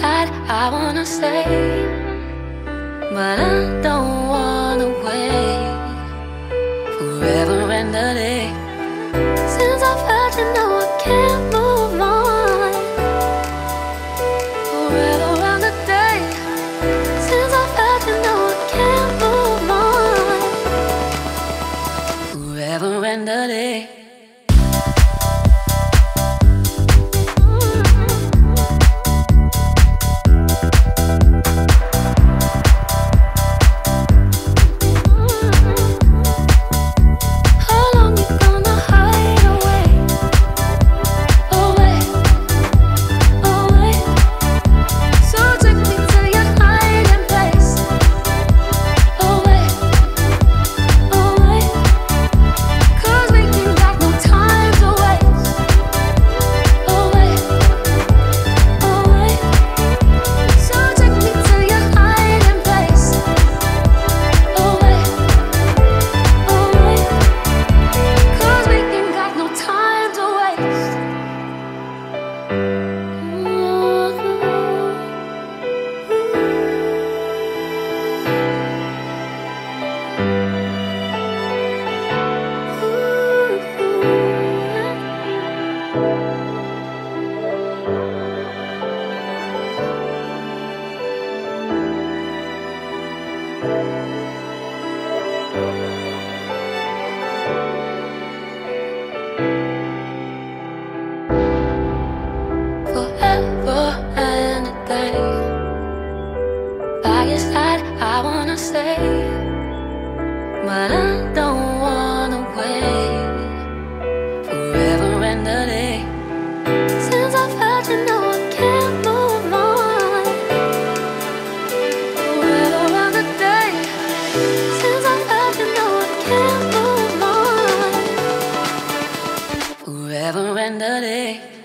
I wanna stay, but I don't wanna wait forever and a day. Since I've heard you know I can't move on forever and a day. Since I've heard you know I can't move on forever and a day. By your side, I wanna stay. But I don't forever and a day.